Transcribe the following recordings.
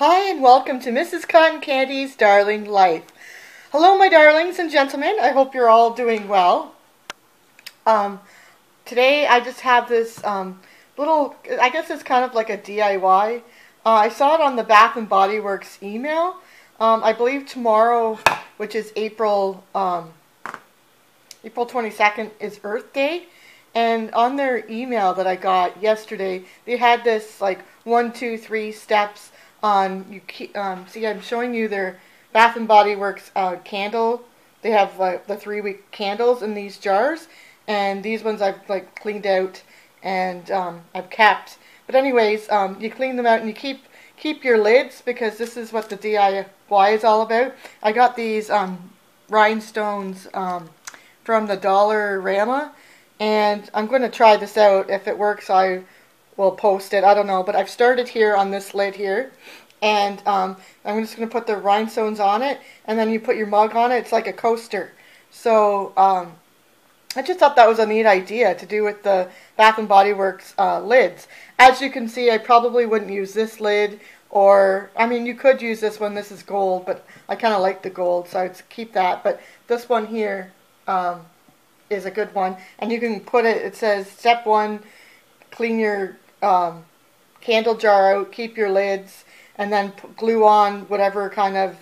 Hi and welcome to Mrs. Cotton Candy's Darling Life. Hello my darlings and gentlemen, I hope you're all doing well. Um, today I just have this um, little, I guess it's kind of like a DIY. Uh, I saw it on the Bath and Body Works email. Um, I believe tomorrow, which is April, um, April 22nd, is Earth Day. And on their email that I got yesterday, they had this like one, two, three steps on you um, see I'm showing you their Bath and Body Works uh, candle. They have uh, the three wick candles in these jars and these ones I've like cleaned out and um, I've capped. but anyways um, you clean them out and you keep keep your lids because this is what the DIY is all about. I got these um, rhinestones um, from the Dollarama and I'm going to try this out. If it works I will post it. I don't know, but I've started here on this lid here. And um, I'm just going to put the rhinestones on it. And then you put your mug on it. It's like a coaster. So um, I just thought that was a neat idea to do with the Bath & Body Works uh, lids. As you can see, I probably wouldn't use this lid. Or, I mean, you could use this one. This is gold, but I kind of like the gold, so I'd keep that. But this one here um, is a good one. And you can put it, it says step one, clean your um, candle jar out, keep your lids, and then glue on whatever kind of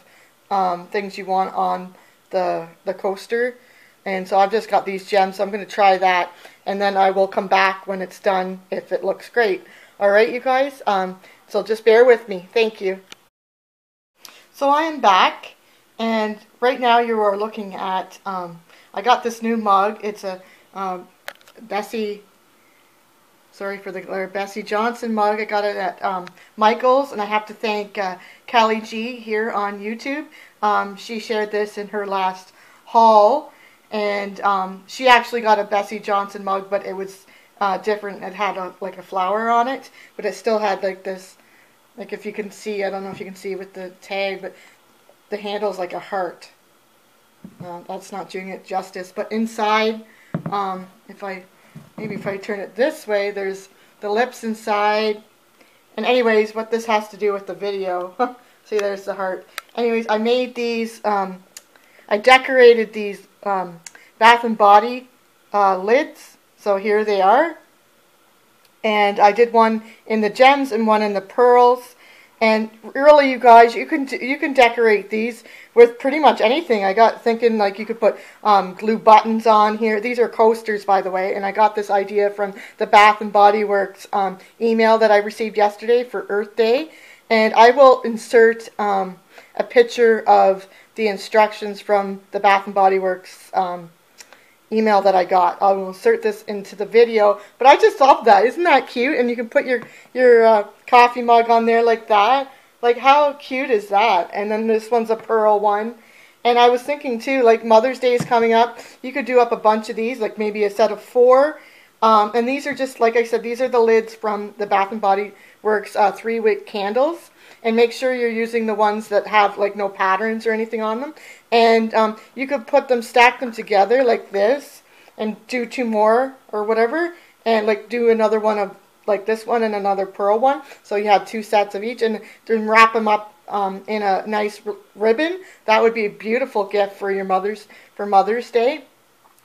um, things you want on the, the coaster. And so I've just got these gems, so I'm going to try that, and then I will come back when it's done if it looks great. Alright, you guys? Um, so just bear with me. Thank you. So I am back, and right now you are looking at, um, I got this new mug. It's a um, Betsey sorry for the glare, Betsey Johnson mug. I got it at um, Michael's, and I have to thank uh, Callie G here on YouTube. Um, she shared this in her last haul, and um, she actually got a Betsey Johnson mug, but it was uh, different. It had a, like a flower on it, but it still had like this, like if you can see, I don't know if you can see with the tag, but the handle's like a heart. Uh, that's not doing it justice, but inside, um, if I maybe if I turn it this way, there's the lips inside. And anyways, what this has to do with the video. See, there's the heart. Anyways, I made these, um, I decorated these um, Bath and Body uh, lids. So here they are. And I did one in the gems and one in the pearls. And really, you guys, you can you can decorate these with pretty much anything. I got thinking like you could put um, glue buttons on here. These are coasters, by the way, and I got this idea from the Bath and Body Works um, email that I received yesterday for Earth Day. And I will insert um, a picture of the instructions from the Bath and Body Works um, email that I got. I will insert this into the video. But I just love that. Isn't that cute? And you can put your, your uh, coffee mug on there like that. Like, how cute is that? And then this one's a pearl one. And I was thinking, too, like Mother's Day is coming up. You could do up a bunch of these, like maybe a set of four. Um, and these are just, like I said, these are the lids from the Bath & Body Works uh, three-wick candles and make sure you're using the ones that have like no patterns or anything on them. And um, you could put them, stack them together like this and do two more or whatever and like do another one of like this one and another pearl one. So you have two sets of each and then wrap them up um, in a nice ribbon. That would be a beautiful gift for your mother's for Mother's Day.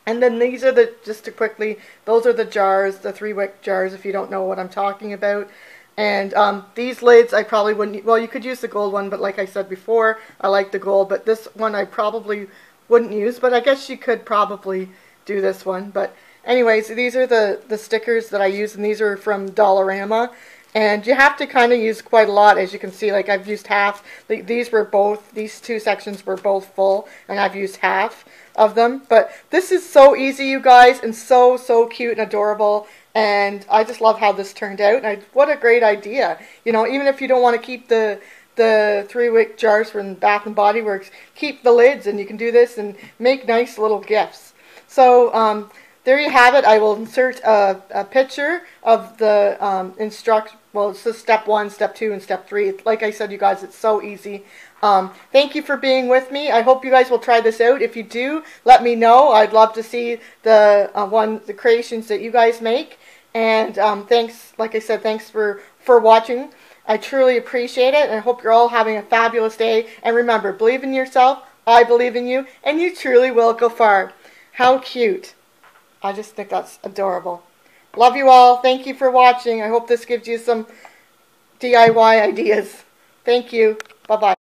And then these are the, just to quickly, those are the jars, the three wick jars if you don't know what I'm talking about. And um, these lids I probably wouldn't, well you could use the gold one, but like I said before, I like the gold, but this one I probably wouldn't use, but I guess you could probably do this one. But anyways, these are the, the stickers that I use, and these are from Dollarama. And you have to kind of use quite a lot, as you can see. Like I've used half. These were both, these two sections were both full, and I've used half of them. But this is so easy, you guys, and so, so cute and adorable. And I just love how this turned out. And I, what a great idea. You know, even if you don't want to keep the the three wick jars from Bath and Body Works, keep the lids and you can do this and make nice little gifts. So um, there you have it. I will insert a, a picture of the um, instruct. Well, it's just step one, step two, and step three. Like I said, you guys, it's so easy. Um, thank you for being with me. I hope you guys will try this out. If you do, let me know. I'd love to see the uh, one the creations that you guys make. And um, thanks, like I said, thanks for for watching. I truly appreciate it, and I hope you're all having a fabulous day. And remember, believe in yourself. I believe in you, and you truly will go far. How cute. I just think that's adorable. Love you all. Thank you for watching. I hope this gives you some DIY ideas. Thank you. Bye-bye.